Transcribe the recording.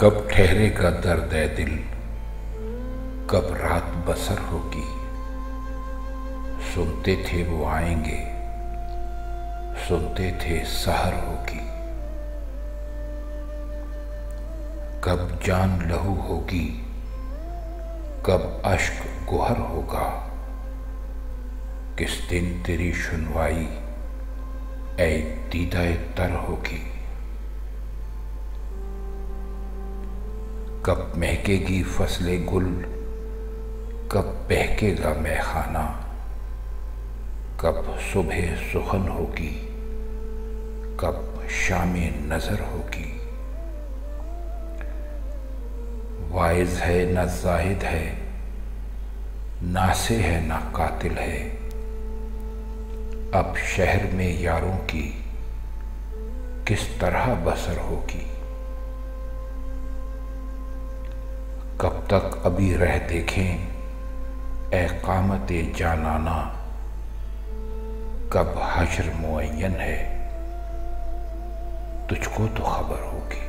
कब ठहरेगा दर्द है दिल, कब रात बसर होगी। सुनते थे वो आएँगे, सुनते थे सहर होगी। कब जान लहू होगी, कब अश्क गुहर होगा। किस दिन तेरी सुनवाई, ऐ दीदा तर होगी। कब महकेगी फसले गुल, कब बहकेगा मैखाना, कब सुबह सुखन होगी, कब शाम नज़र होगी। वाइज है न जाहिद है नासे है ना कातिल है। अब शहर में यारों की किस तरह बसर होगी? कब तक अभी रह देखें? ए कामत जानाना। कब हजर मुन है? तुझको तो खबर होगी।